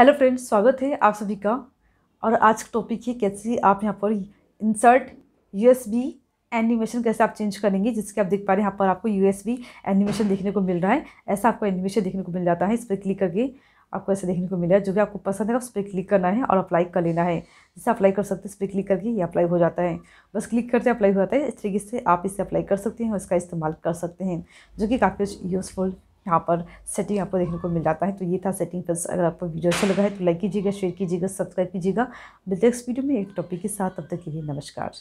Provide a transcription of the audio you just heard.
Hello friends, स्वागत है आप सभी का। और आज का टॉपिक है कैसे आप यहाँ पर इंसर्ट यूएसबी एनिमेशन कैसे आप चेंज करेंगे जिसके आप देख पा रहे हैं यहाँ पर आपको यूएसबी एनिमेशन देखने को मिल रहा है। ऐसा आपको एनिमेशन देखने को मिल जाता है, इस पर क्लिक करके आपको ऐसे देखने को मिल जो कि आपको पसंद है, उस पर क्लिक करना है और अप्लाई कर लेना है। जिससे अप्लाई कर सकते हैं इस पर क्लिक करके ये अप्लाई हो जाता है। बस क्लिक करते अप्लाई हो जाता है, इस तरीके से आप इसे अप्लाई कर सकते हैं और इसका इस्तेमाल कर सकते हैं, जो कि काफ़ी यूज़फुल यहाँ पर सेटिंग आपको देखने को मिल जाता है। तो ये था सेटिंग प्लस अगर आपको वीडियो अच्छा लगा है तो लाइक कीजिएगा शेयर कीजिएगा सब्सक्राइब कीजिएगा। मिलते हैं वीडियो में एक टॉपिक के साथ। तब तक के लिए नमस्कार।